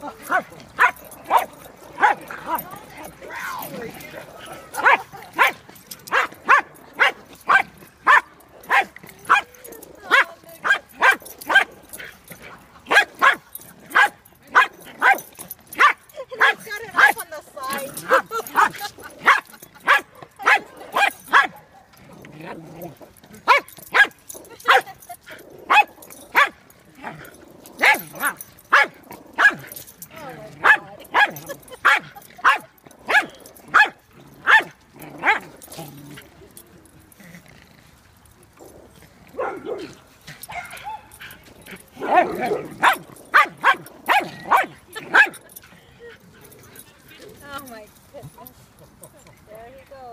Got oh my goodness.